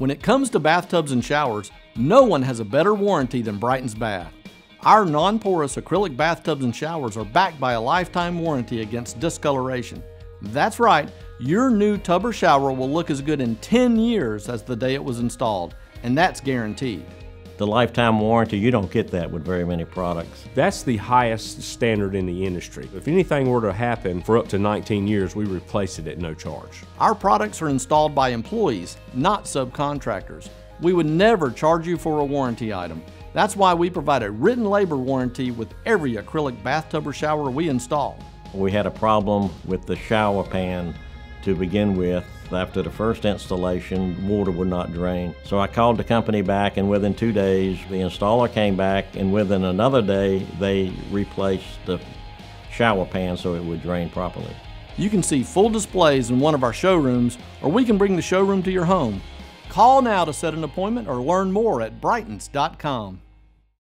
When it comes to bathtubs and showers, no one has a better warranty than Brytons Bath. Our non-porous acrylic bathtubs and showers are backed by a lifetime warranty against discoloration. That's right, your new tub or shower will look as good in 10 years as the day it was installed, and that's guaranteed. The lifetime warranty, you don't get that with very many products. That's the highest standard in the industry. If anything were to happen for up to 19 years, we replace it at no charge. Our products are installed by employees, not subcontractors. We would never charge you for a warranty item. That's why we provide a written labor warranty with every acrylic bathtub or shower we install. We had a problem with the shower pan to begin with. After the first installation, water would not drain. So I called the company back, and within two days, the installer came back, and within another day, they replaced the shower pan so it would drain properly. You can see full displays in one of our showrooms, or we can bring the showroom to your home. Call now to set an appointment or learn more at Brytons.com.